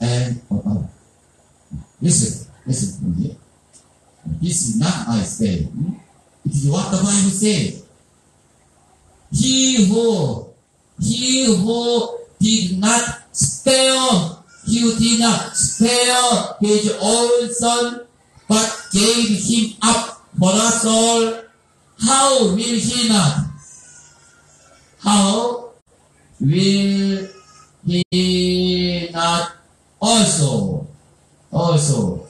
and above. Listen, listen to me. This is not I say. It is what the Bible says. He who, he who did not spare, he who did not spare his own son, but gave him up for us all, how will he not? How will he also, also,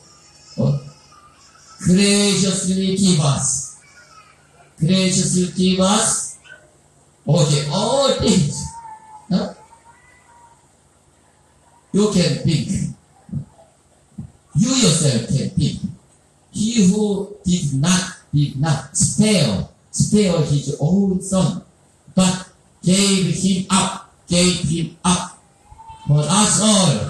graciously give us, graciously give us, okay, all things. Huh? You can think. You yourself can think. He who did not, did not spare, spare his own son, but gave him up, gave him up for us all.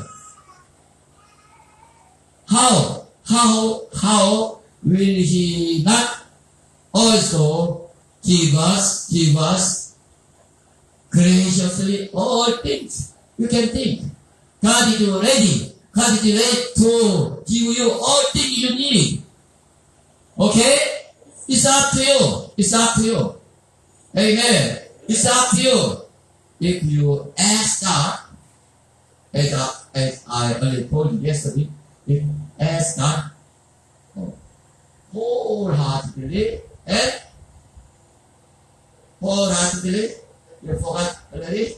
How, how, will he not also give us, give us graciously all things? You can think. God is ready. God is ready to give you all things you need. Okay? It's up to you. It's up to you. Amen. It's up to you. If you ask God, as I, as I already told you yesterday, if ask God oh, wholeheartedly and wholeheartedly, you forgot already?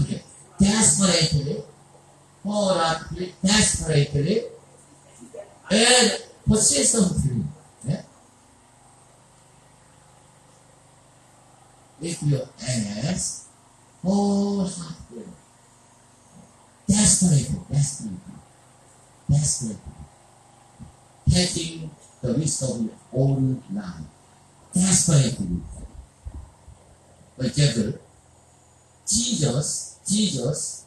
Okay. Desperately, wholeheartedly, desperately, and persistently. Yeah? If you ask wholeheartedly, desperately, desperately, desperately, taking the risk of your own life, desperately. Example, Jesus, Jesus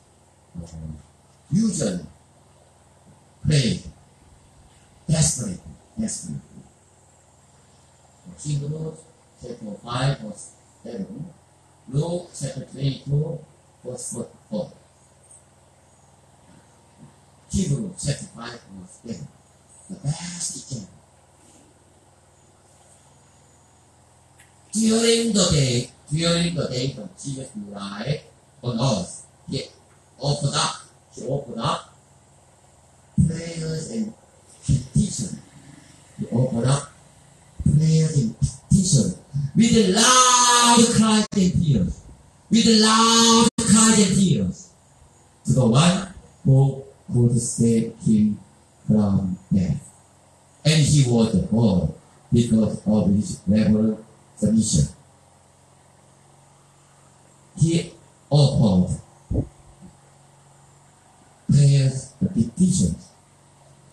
usually prayed desperately, desperately. Hebrews chapter 5 verse 7, Luke chapter 22 verse 4. Hebrews chapter 5 verse 7. The best example. During the day, during the day of Jesus' life on earth, he opened up, he opened up prayers and petition. He opened up prayers and petition with loud cries and tears. With loud cries and tears to the one who could save him from death. And he was born because of his rebel submission. He offered prayers and petitions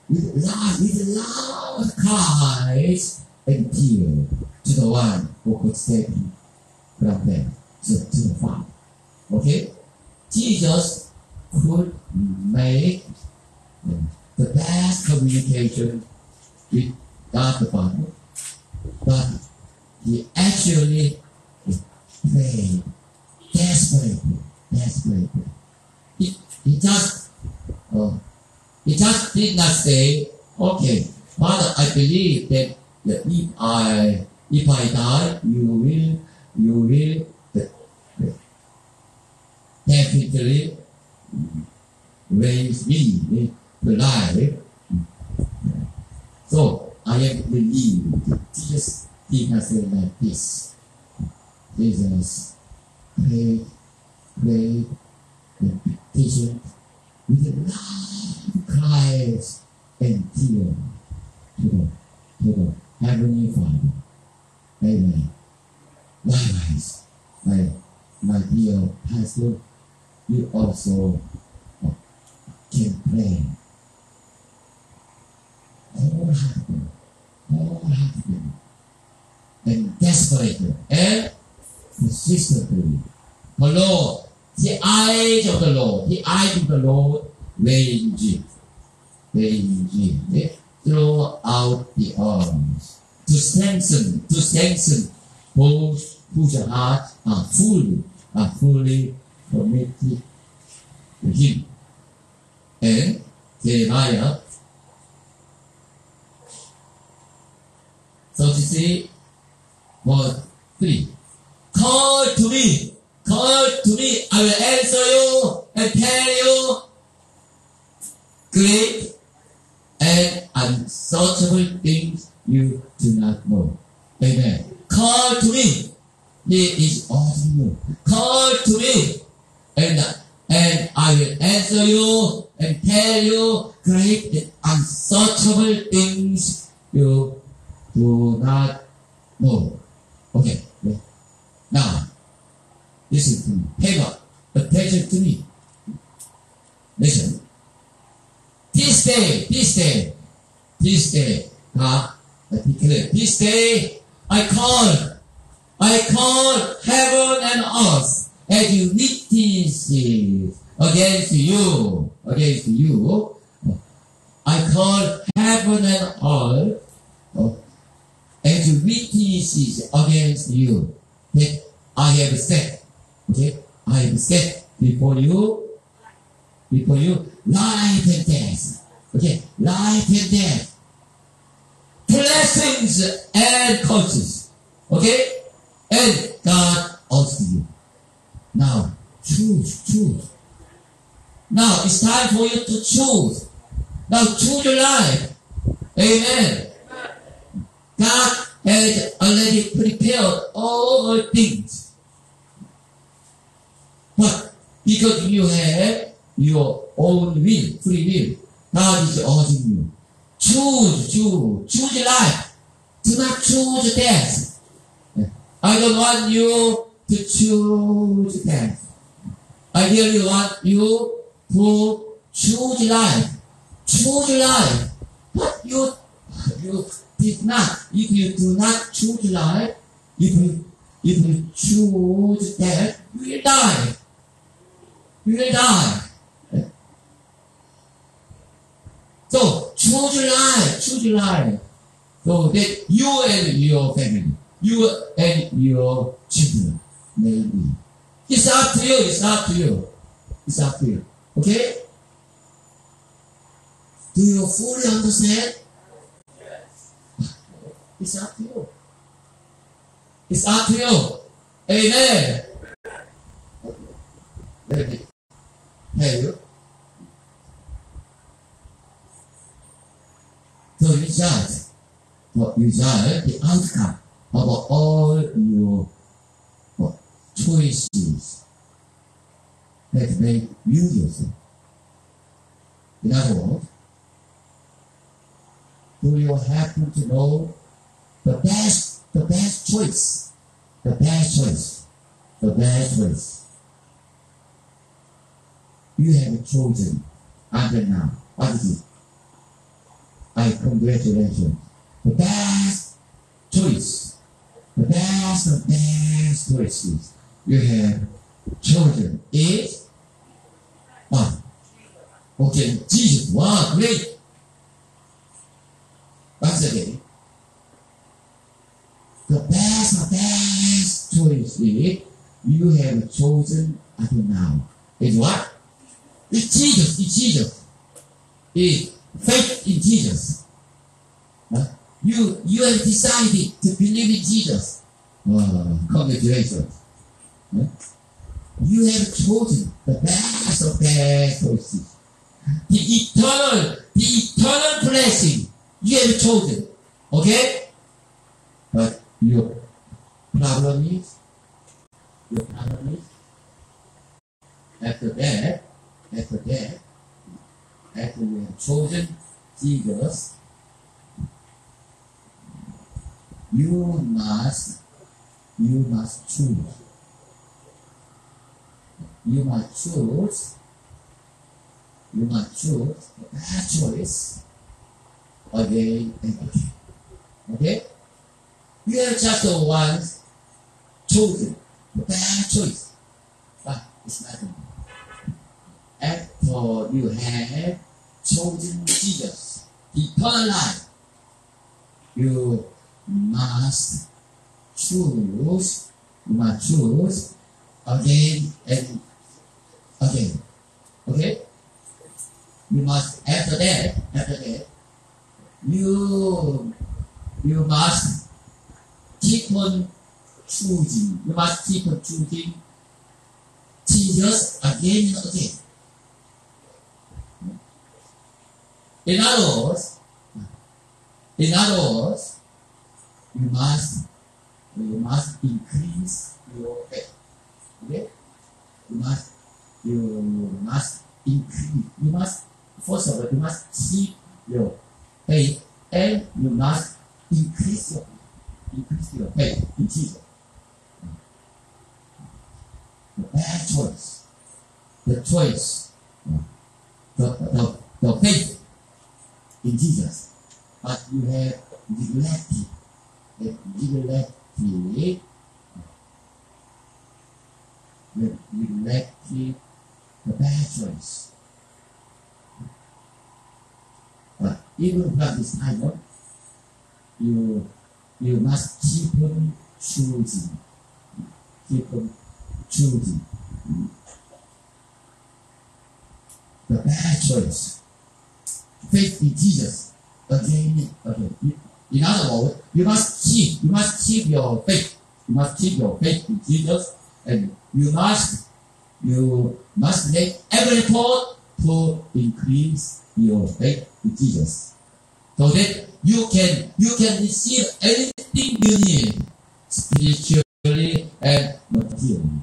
with loud, with loud cries and tears to the one who could save him from death, to, to the Father. Okay? Jesus could make the best communication with God the Father, but he actually prayed desperately, desperately. He, he just, uh, he just did not say, okay, Father, I believe that, that if I if I die, you will you will definitely raise me to life. So I am believed. Jesus not say like this. Jesus prayed, prayed, and petitioned with a loud cries and tears to the, to the Heavenly Father. Amen. Likewise, my, my dear pastor, you also uh, can pray. Wholeheartedly, wholeheartedly, and desperately, and persistently. The Lord, the eyes of the Lord, the eyes of the Lord range, range throughout the arms to strengthen, to strengthen those whose hearts are fully, are fully committed to Him. So you see, verse 3. Call to me, call to me, I will answer you and tell you great and unsearchable things you do not know. Amen. Call to me. He is I will answer you and tell you great and unsearchable things you do not know. Okay. Now, listen to me. Pay attention to me. Listen. This day, this day, this day? Let me clear. This day, I call, I call heaven and earth as you witnesses against you, against you. I call heaven and earth uh, as you witnesses against you that I have set, okay, I have set before you, before you life and death. Okay, life and death. Blessings and curses. Okay? And God asks you. Now, choose, choose. Now, it's time for you to choose. Now, choose your life. Amen. God has already prepared all the things. But because you have your own will, free will. God is urging you. Choose, choose, choose life. Do not choose death. I don't want you to choose death. I really want you to choose life. Choose life. But you, you did not. If you do not choose life, if you, if you choose death, you will die. You will die. So choose life, choose life. So that you and your family, you and your children may be. It's up to you, it's up to you. It's up to you. Okay? Do you fully understand? It's up to you. It's up to you. Amen. Let me tell you. the result, the result, the outcome of all your choices that make you yourself. In other words, do you happen to know the best, the best choice, the best choice, the best choice? You have chosen until now. What is it? I congratulate you. The best choice, the best of best choices you have chosen is what? Okay, Jesus. Wow, great. Once again, the best of best choice is you have chosen until now is what? It's Jesus. It's Jesus. It's faith in Jesus. Uh, you, you have decided to believe in Jesus. Oh, congratulations. Uh, you have chosen the best of best choices. The eternal, the eternal blessing you have chosen. Okay? But your problem is, your problem is, after that, after that, after we have chosen Jesus, you must, you must choose. You must choose, you must choose that choice again and again. Okay? You have just once chosen the bad choice, but it's nothing after you have chosen Jesus, eternal life, you must choose, you must choose again and again. Okay? you must after that, after that, you you must keep on choosing. You must keep on choosing Jesus again and again. In other words, in other words, you must you must increase your faith. Okay? You must you must increase. You must first of all you must keep your faith and you must increase your increase your faith in Jesus. The bad choice. The choice. The, the, the faith in Jesus. But you have neglected neglected neglected the choice. But even from this time you you must keep on choosing. Keep on choosing. The bad choice. Faith in Jesus again again. In other words, you must keep you must keep your faith. You must keep your faith in Jesus and you must you must make every effort to increase your faith in Jesus. So that you can you can receive anything you need spiritually and materially.